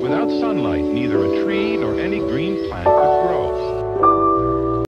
Without sunlight, neither a tree nor any green plant